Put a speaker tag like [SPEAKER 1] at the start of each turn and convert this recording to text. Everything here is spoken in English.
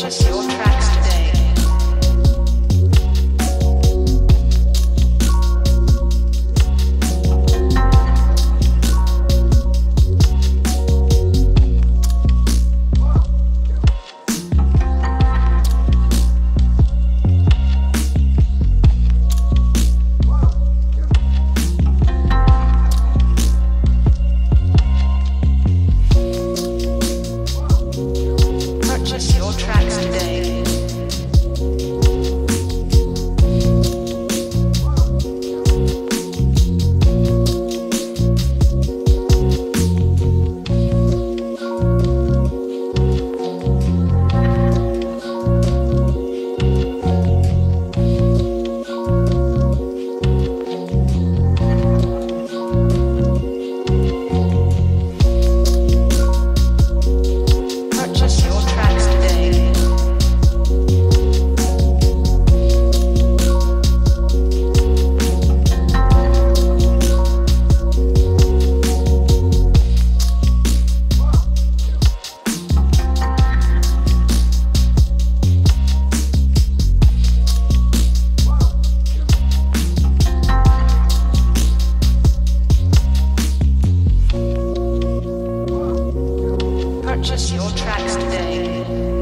[SPEAKER 1] Purchase your tracks your tracks today.